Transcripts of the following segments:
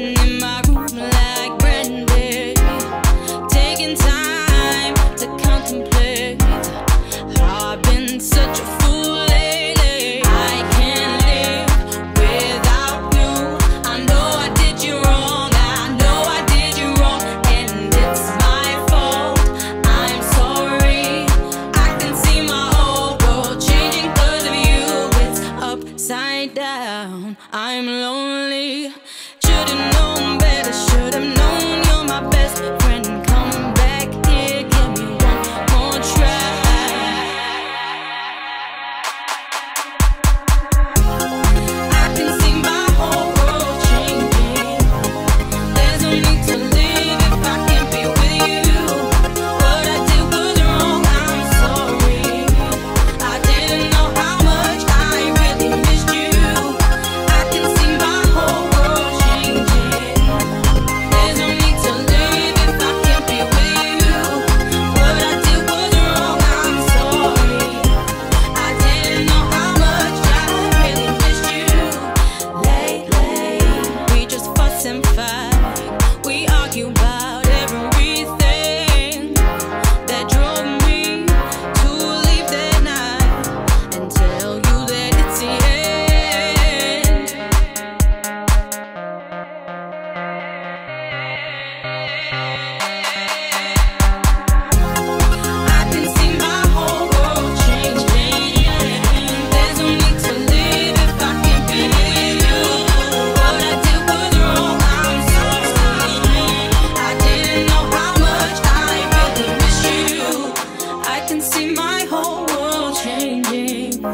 in my room like Brandy, taking time to contemplate. I've been such a fool lately. I can't live without you. I know I did you wrong. I know I did you wrong, and it's my fault. I'm sorry. I can see my world of you. It's upside down. I'm lonely.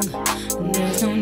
There's no